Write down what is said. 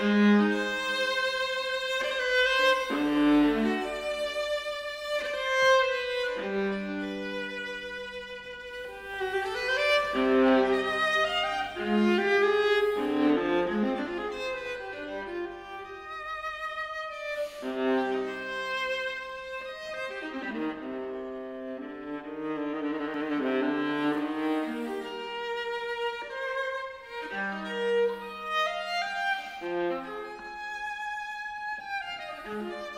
Música Mm-hmm.